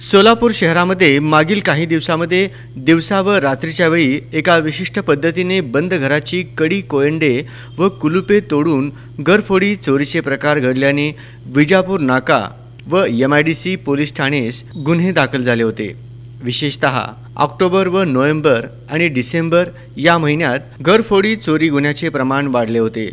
सोलापूर शहरामध्ये मागील काही दिवसामध्ये दिवसा व रात्रीच्या वेळी एका विशिष्ट पद्धतीने बंद घराची कडी कोयंडे व कुलुपे तोडून घरफोडी चोरीचे प्रकार घडल्याने विजापूर नाका व M I D C police ठाणेस गुन्हे दाखल झाले होते. विशेषत ऑक्टोबर व नोव्हेंबर आणि डिसेंबर या महिन्यात घरफोडी चोरी गुन्ह्याचे प्रमाण वाढले होते.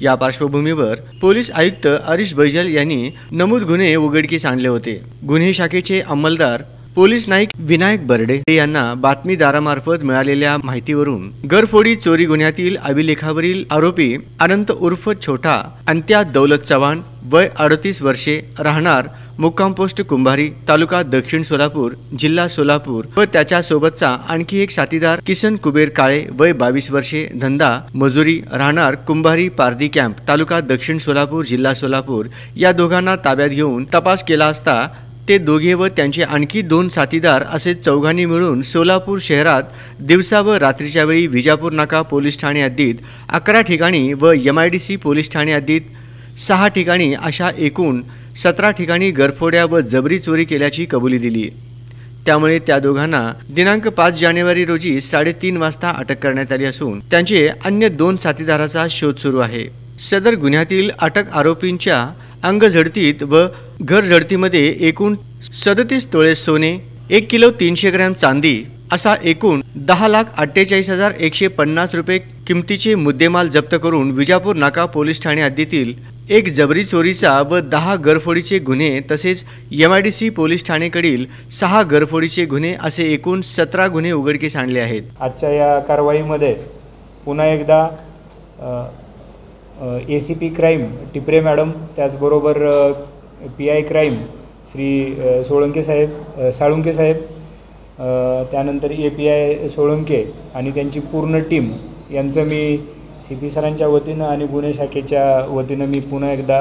या पार्श्वभूमीवर पोलीस आयुक्त हरीश बैजल यांनी नमूद गुन्हे उघडकीस आणले होते. गुन्हे शाखेचे अंमलदार पोलीस नाईक विनायक बर्डे यांना बातमीदारामार्फत मिळालेल्या माहितीवरून घरफोडी चोरी गुन्ह्यातील अभिलेखावरील आरोपी अनंत उर्फ छोटा अंत्या दौलत चव्हाण वय अडतीस वर्षे राहणार मुक्काम पोस्ट कुंभारी तालुका दक्षिण सोलापूर जिल्हा सोलापूर व त्याच्या सोबतचा आणखी एक साथीदार किसन कुबेर काळे वय बावीस वर्षे धंदा मजुरी राहणार कुंभारी पारदी कॅम्प तालुका दक्षिण सोलापूर जिल्हा सोलापूर या दोघांना ताब्यात घेऊन तपास केला असता ते दोघे व त्यांचे आणखी दोन साथीदार असे चौघांनी मिळून सोलापूर शहरात दिवसा व रात्रीच्या वेळी विजापूर नाका पोलीस ठाणे हद्दीत अकरा ठिकाणी व M I D C police Thane हद्दीत सहा ठिकाणी अशा एकूण सतरा ठिकाणी गरफोड्या व जबरी चोरी केल्याची कबुली दिली. त्यामुळे त्या दोघांना दिनांक पाच जानेवारी रोजी साडेतीन वाजता अटक करण्यात आली असून त्यांचे अन्य दोन साथीदाराचा शोध सुरू आहे. सदर गुन्ह्यातील अटक आरोपींच्या अंगझडतीत व घर झडतीमध्ये एकूण सदतीस तोळे सोने एक किलो तीनशे ग्रॅम चांदी असा एकूण दहा लाख अठ्ठेचाळीस हजार एकशे पन्नास रुपये किमतीचे मुद्देमाल जप्त करून विजापूर नाका पोलीस ठाणे हद्दीतील एक जबरी चोरीचा व दहा गरफोडीचे गुन्हे तसेच M I D C police ठाणेकडील सहा गरफोडीचे गुन्हे असे एकूण सतरा गुन्हे उघडकीस आणले आहेत. आजच्या या कारवाईमध्ये पुन्हा एकदा A C P crime Tipre madam त्याचबरोबर P I crime Shri Solanke साहेब साळुंके साहेब त्यानंतर ए पी आय सोळंके आणि त्यांची पूर्ण टीम यांचं मी सी पी सरांच्या वतीनं आणि गुन्हे शाखेच्या वतीनं मी पुन्हा एकदा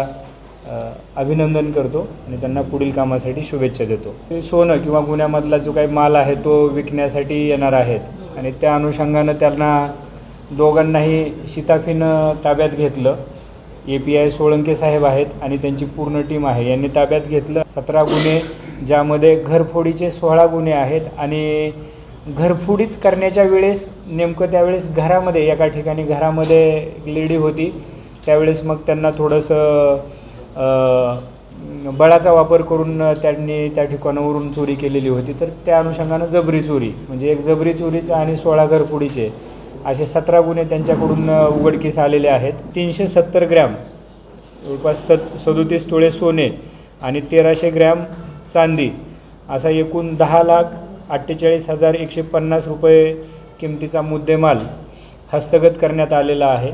अभिनंदन करतो आणि त्यांना पुढील कामासाठी शुभेच्छा देतो. ते सोनं किंवा गुन्ह्यामधला जो काही माल आहे तो विकण्यासाठी येणार आहेत आणि त्या अनुषंगानं त्यांना दोघांनाही शिताफीनं ताब्यात घेतलं. ए पी आय सोळंके साहेब आहेत आणि त्यांची पूर्ण टीम आहे. यांनी ताब्यात घेतलं. सतरा गुन्हे ज्यामध्ये घरफोडीचे सोळा गुन्हे आहेत आणि घरफोडीच करण्याच्या वेळेस नेमकं त्यावेळेस घरामध्ये एका ठिकाणी घरामध्ये एक लेडी होती. त्यावेळेस मग त्यांना थोडंसं बळाचा वापर करून त्यांनी त्या ठिकाणावरून चोरी केलेली होती. तर त्या अनुषंगानं जबरी चोरी म्हणजे एक जबरी चोरीचा आणि सोळा घरफोडीचे. असे सतरा गुन्हे त्यांच्याकडून उघडकीस आलेले आहेत. तीनशे सत्तर ग्रॅम जवळपास सद सदोतीस तोळे सोने आणि तेराशे ग्रॅम चांदी असा एकूण दहा लाख अठ्ठेचाळीस हजार एकशे पन्नास रुपये किमतीचा मुद्देमाल हस्तगत करण्यात आलेला आहे.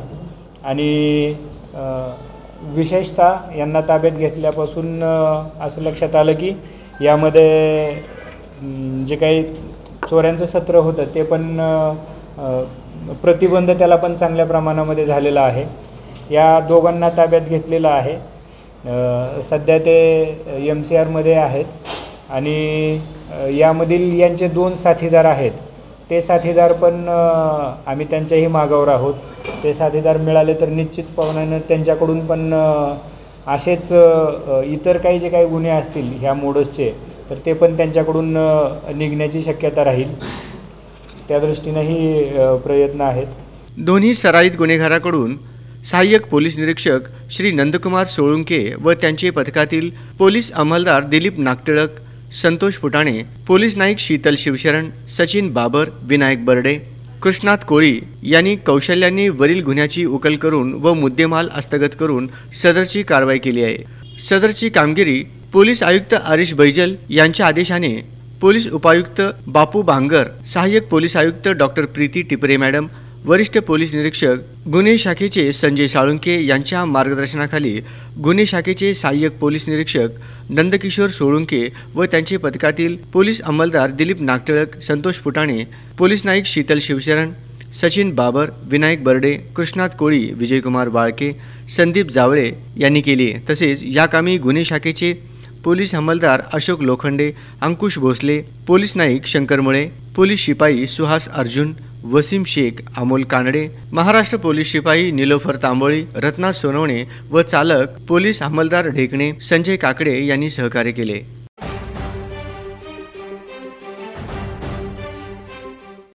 आणि विशेषतः यांना ताब्यात घेतल्यापासून असं लक्षात आलं की यामध्ये जे काही चोऱ्यांचं सत्र होतं ते पण प्रतिबंध त्याला पण चांगल्या प्रमाणामध्ये झालेला आहे. या दोघांना ताब्यात घेतलेलं आहे. सध्या ते एम सी आरमध्ये आहेत आणि यामधील यांचे दोन साथीदार आहेत. ते साथीदार पण आम्ही त्यांच्याही मागावर आहोत. ते साथीदार मिळाले तर निश्चितपणानं त्यांच्याकडून पण असेच इतर काही जे काही गुन्हे असतील ह्या मोडसचे तर ते पण त्यांच्याकडून निघण्याची शक्यता राहील. त्या दृष्टीनंही प्रयत्न आहेत. दोन्ही सराईत गुन्हेगाराकडून सहाय्यक पोलीस निरीक्षक श्री नंदकुमार सोळुंके व त्यांचे पथकातील पोलीस अंमलदार दिलीप नागटिळक संतोष फुटाणे पोलीस नाईक शीतल शिवशरण सचिन बाबर विनायक बर्डे कृष्णात कोळी यांनी कौशल्यांनी वरील गुन्ह्याची उकल करून व मुद्देमाल हस्तगत करून सदरची कारवाई केली आहे. सदरची कामगिरी पोलीस आयुक्त हरीश बैजल यांच्या आदेशाने पोलीस उपायुक्त बापू बांगर सहाय्यक पोलीस आयुक्त डॉक्टर प्रीती टिपरे मॅडम वरिष्ठ पोलीस निरीक्षक गुन्हे शाखेचे संजय साळुंके यांच्या मार्गदर्शनाखाली गुन्हे शाखेचे सहाय्यक पोलीस निरीक्षक नंदकिशोर सोळुंके व त्यांचे पथकातील पोलीस अंमलदार दिलीप नागटिळक संतोष फुटाणे पोलीस नाईक शीतल शिवशरण सचिन बाबर विनायक बर्डे कृष्णात कोळी विजयकुमार बाळके संदीप जावळे यांनी केली. तसेच या कामी गुन्हे शाखेचे पोलीस हमलदार अशोक लोखंडे अंकुश भोसले पोलीस नाईक शंकर मुळे पोलीस शिपाई सुहास अर्जुन वसीम शेख अमोल कानडे महाराष्ट्र पोलीस शिपाई निलोफर तांबोळी रत्ना सोनवणे व चालक पोलीस अंमलदार ढेकणे संजय काकडे यांनी सहकार्य केले.